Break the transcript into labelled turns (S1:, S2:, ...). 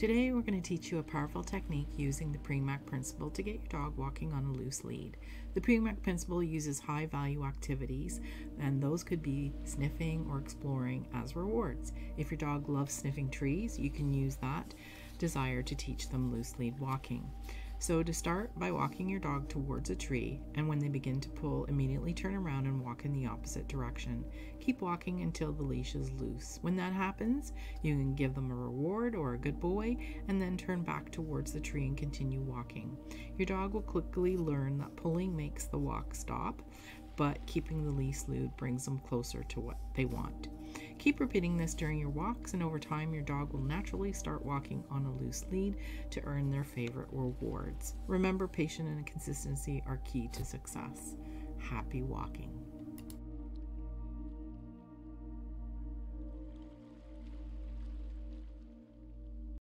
S1: Today we're going to teach you a powerful technique using the Premack principle to get your dog walking on a loose lead. The Premack principle uses high value activities and those could be sniffing or exploring as rewards. If your dog loves sniffing trees, you can use that desire to teach them loose lead walking. So, to start by walking your dog towards a tree, and when they begin to pull, immediately turn around and walk in the opposite direction. Keep walking until the leash is loose. When that happens, you can give them a reward or a good boy, and then turn back towards the tree and continue walking. Your dog will quickly learn that pulling makes the walk stop, but keeping the leash loose brings them closer to what they want. Keep repeating this during your walks, and over time, your dog will naturally start walking on a loose lead to earn their favorite rewards. Remember, patience and consistency are key to success. Happy walking.